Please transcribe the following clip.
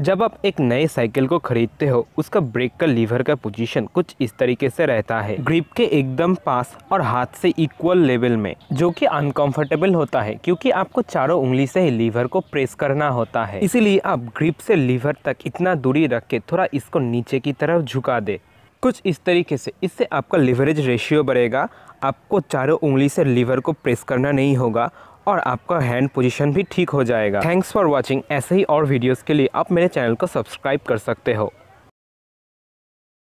जब आप एक नए साइकिल को खरीदते हो, उसका ब्रेक का लीवर का पोजीशन कुछ इस तरीके से रहता है। ग्रिप के एकदम पास और हाथ से इक्वल लेवल में, जो कि अनकंफर्टेबल होता है, क्योंकि आपको चारों उंगली से ही लीवर को प्रेस करना होता है। इसीलिए आप ग्रिप से लीवर तक इतना दूरी रख के थोड़ा इसको नीचे की तरफ़ झुका दे। कुछ इस तरीके से, इससे आपका लिवरेज रेशियो बढ़ेगा। आपको चारों उंगली से लीवर को प्रेस करना नहीं होगा और आपका हैंड पोजीशन भी ठीक हो जाएगा। थैंक्स फॉर वॉचिंग ऐसे ही और वीडियोज़ के लिए आप मेरे चैनल को सब्सक्राइब कर सकते हो।